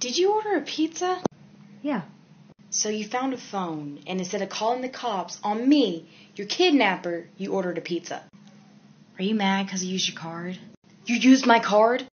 Did you order a pizza? Yeah. So you found a phone, and instead of calling the cops on me, your kidnapper, you ordered a pizza. Are you mad because I used your card? You used my card?